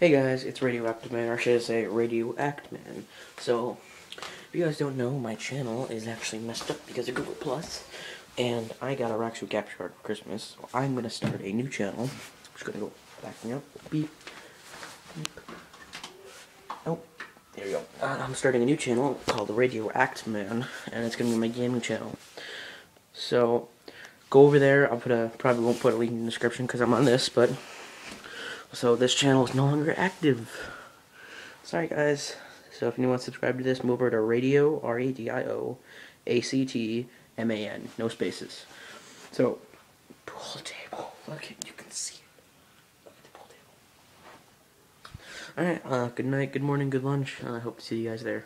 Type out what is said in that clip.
Hey guys, it's Radioactive Man, or should I say Radioact Man. So, if you guys don't know, my channel is actually messed up because of Google Plus, and I got a Roxio capture card for Christmas. So I'm gonna start a new channel. I'm just gonna go backing up. Beep. Beep. Oh, there you go. Uh, I'm starting a new channel called the Radioact Man, and it's gonna be my gaming channel. So, go over there. I'll put a probably won't put a link in the description because I'm on this, but so this channel is no longer active. Sorry guys. So if anyone subscribe to this, move over to radio R A D I O A C T M A N. No spaces. So pool table. Look at, you can see it. Look at the pool table. Alright, uh, good night, good morning, good lunch. I hope to see you guys there.